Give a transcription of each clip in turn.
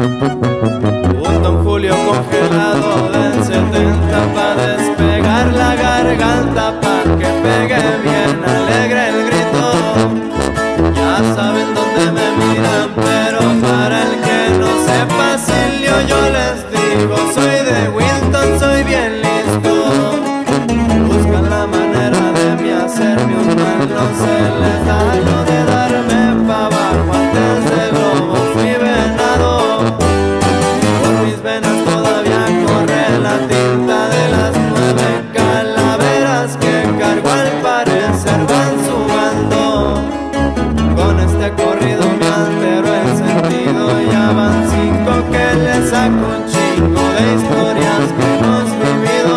Bye. Un chingo de historias que hemos vivido.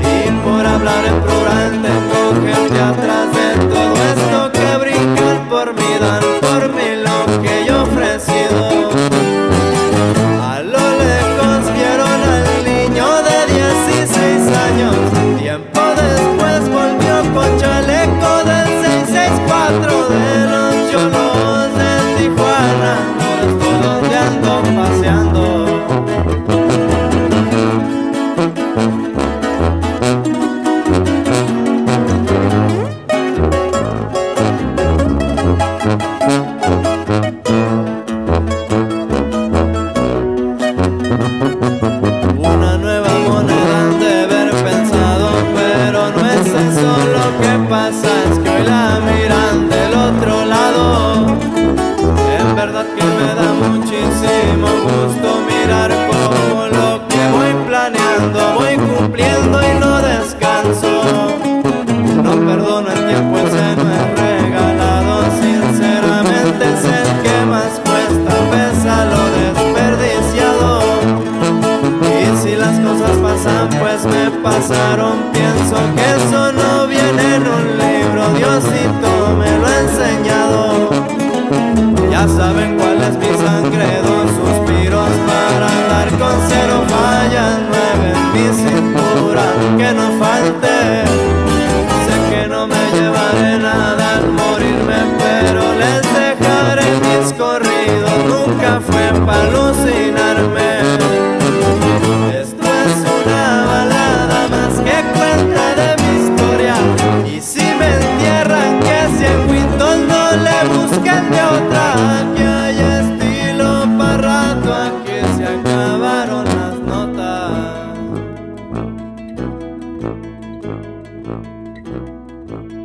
Y por hablar en plural tengo gente atrás de todo esto Que brincan por mí, dan por mí lo que yo he ofrecido. A lo lejos vieron al niño de 16 años. Tiempo después volvió con chaleco del 664 pues me pasaron. Pienso que eso no viene en un libro, Diosito me lo ha enseñado. Ya saben cuál es mi sangre, dos suspiros para andar con cero fallas, nueve en mi cintura, que no falte. Sé que no me llevaré nada al morirme, pero les dejaré mis corridos. Nunca fue palo Bye.